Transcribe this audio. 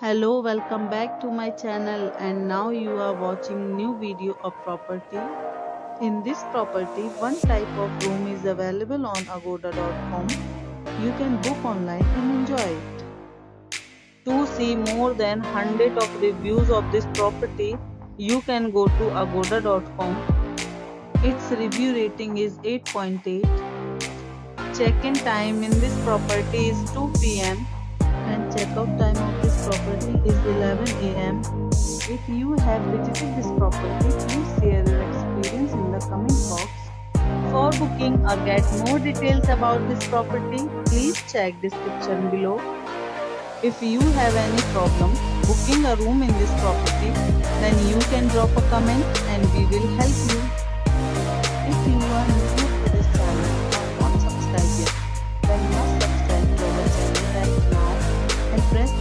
Hello, welcome back to my channel and now you are watching new video of property. In this property, one type of room is available on agoda.com. You can book online and enjoy it. To see more than 100 of reviews of this property, you can go to agoda.com. Its review rating is 8.8. Check-in time in this property is 2 pm and checkout time of this property is 11 am. If you have visited this property, please share your experience in the comment box. For booking or get more details about this property, please check description below. If you have any problem booking a room in this property, then you can drop a comment and we will help you.